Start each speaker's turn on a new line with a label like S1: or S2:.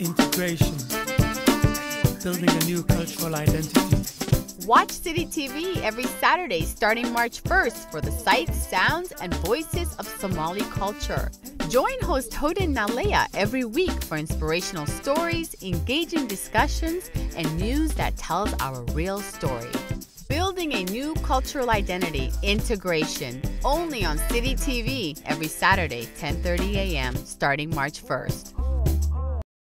S1: integration, building a new cultural identity.
S2: Watch City TV every Saturday starting March 1st for the sights, sounds, and voices of Somali culture. Join host Hodan Nalayeh every week for inspirational stories, engaging discussions, and news that tells our real story. Building a new cultural identity, integration, only on City TV every Saturday, 10:30 a.m. starting March 1st.